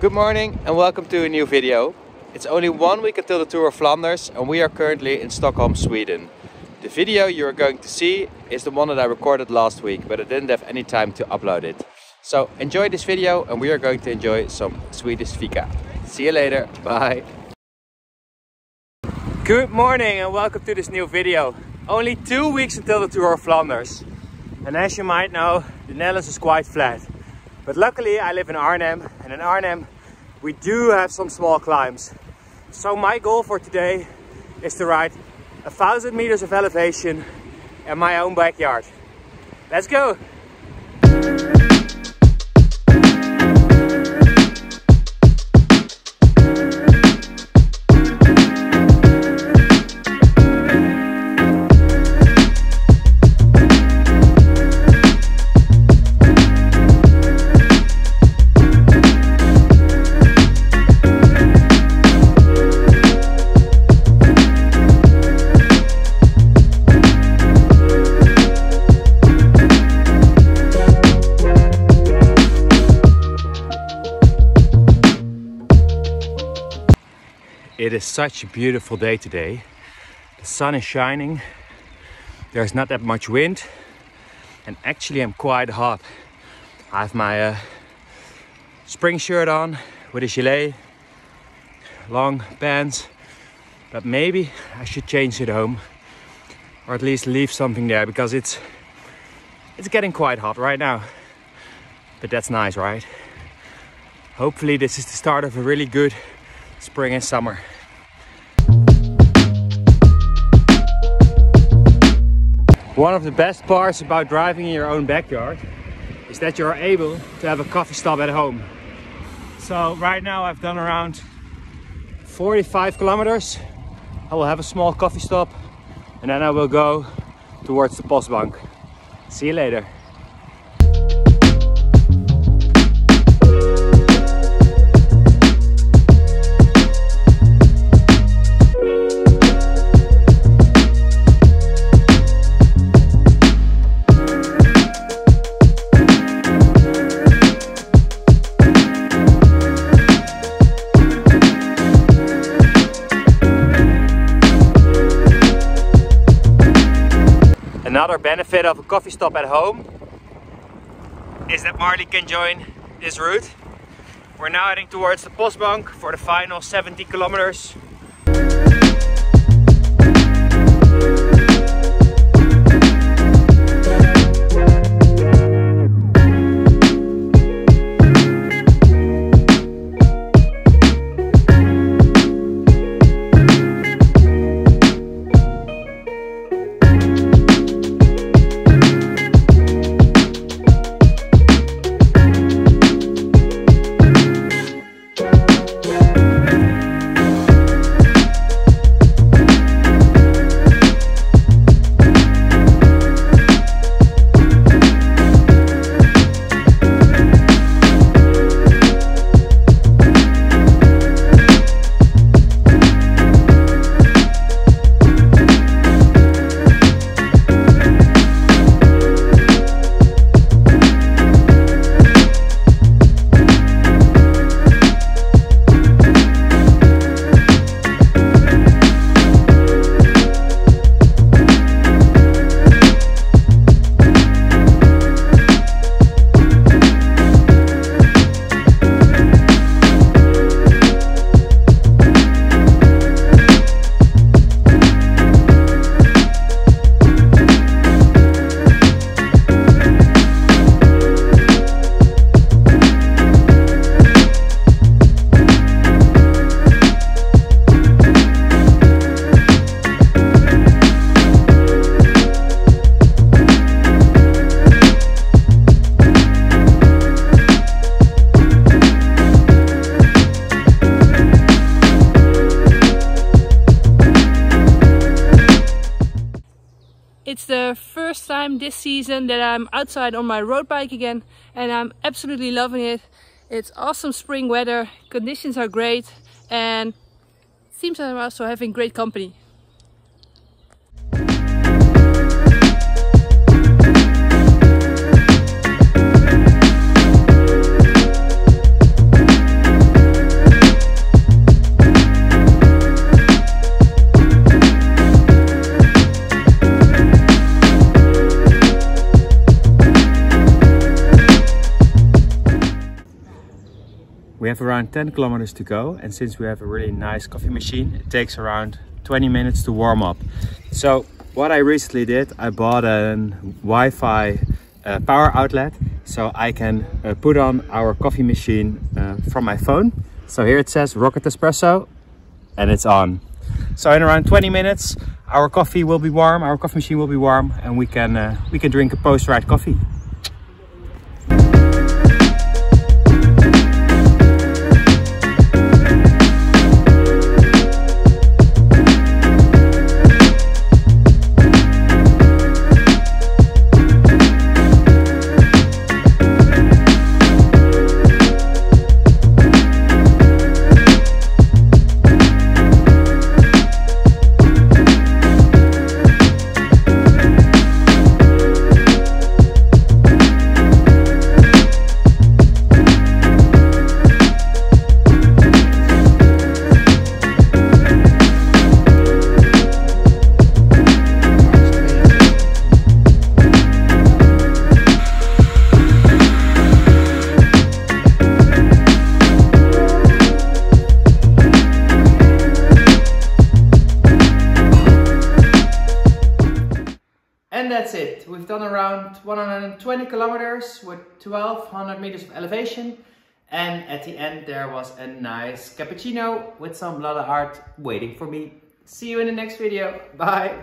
Good morning and welcome to a new video. It's only one week until the Tour of Flanders and we are currently in Stockholm, Sweden. The video you are going to see is the one that I recorded last week, but I didn't have any time to upload it. So enjoy this video and we are going to enjoy some Swedish fika. See you later, bye! Good morning and welcome to this new video. Only two weeks until the Tour of Flanders. And as you might know, the Netherlands is quite flat. But luckily I live in Arnhem and in Arnhem we do have some small climbs. So my goal for today is to ride a thousand meters of elevation in my own backyard. Let's go! It is such a beautiful day today. The sun is shining. There's not that much wind. And actually I'm quite hot. I have my uh, spring shirt on with a gilet, long pants. But maybe I should change it home or at least leave something there because it's it's getting quite hot right now. But that's nice, right? Hopefully this is the start of a really good spring and summer. One of the best parts about driving in your own backyard is that you're able to have a coffee stop at home. So right now I've done around 45 kilometers. I will have a small coffee stop and then I will go towards the Posbank. See you later. Another benefit of a coffee stop at home is that Marly can join this route. We're now heading towards the Posbank for the final 70 kilometers. It's the first time this season that I'm outside on my road bike again and I'm absolutely loving it. It's awesome spring weather, conditions are great and seems I'm also having great company. Around 10 kilometers to go and since we have a really nice coffee machine, it takes around 20 minutes to warm up. So what I recently did, I bought a Wi-Fi uh, power outlet so I can uh, put on our coffee machine uh, from my phone. So here it says Rocket Espresso and it's on. So in around 20 minutes, our coffee will be warm, our coffee machine will be warm and we can, uh, we can drink a post-ride coffee. And that's it. We've done around 120 kilometers with 1200 meters of elevation. And at the end there was a nice cappuccino with some blood art waiting for me. See you in the next video. Bye.